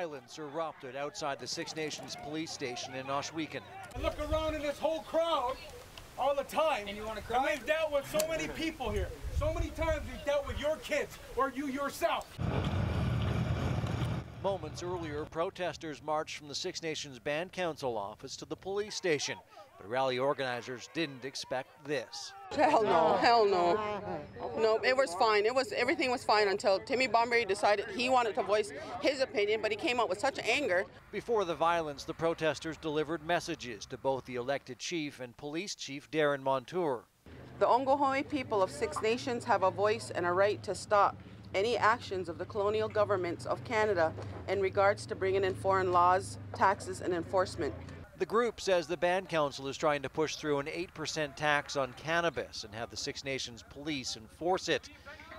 Violence erupted outside the Six Nations police station in Ohsweken. I look around in this whole crowd all the time. And you want to cry? we've dealt with so many people here. So many times we've dealt with your kids or you yourself. Moments earlier, protesters marched from the Six Nations Band Council office to the police station, but rally organizers didn't expect this. Hell no, hell no. No, it was fine. It was everything was fine until Timmy Bomberry decided he wanted to voice his opinion, but he came out with such anger. Before the violence, the protesters delivered messages to both the elected chief and police chief Darren Montour. The Onkwehonwe people of Six Nations have a voice and a right to stop any actions of the colonial governments of Canada in regards to bringing in foreign laws, taxes, and enforcement. The group says the Band Council is trying to push through an 8% tax on cannabis and have the Six Nations police enforce it.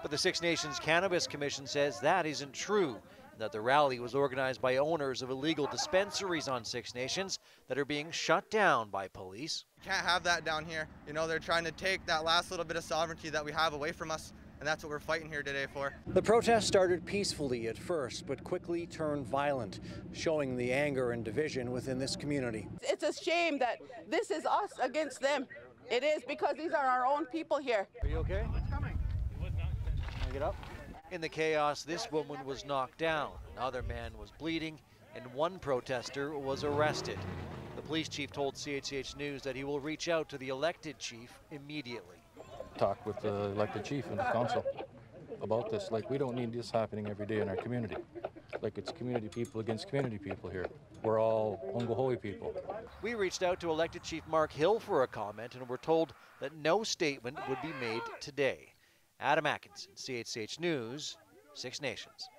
But the Six Nations Cannabis Commission says that isn't true, that the rally was organized by owners of illegal dispensaries on Six Nations that are being shut down by police. You can't have that down here. You know, they're trying to take that last little bit of sovereignty that we have away from us and that's what we're fighting here today for. The protest started peacefully at first, but quickly turned violent, showing the anger and division within this community. It's a shame that this is us against them. It is because these are our own people here. Are you okay? It's coming. Get up. In the chaos, this woman was knocked down, another man was bleeding, and one protester was arrested. The police chief told CHCH News that he will reach out to the elected chief immediately talk with the elected chief and the council about this. Like, we don't need this happening every day in our community. Like, it's community people against community people here. We're all Onkwehonwe people. We reached out to elected Chief Mark Hill for a comment and were told that no statement would be made today. Adam Atkinson, CHCH News, Six Nations.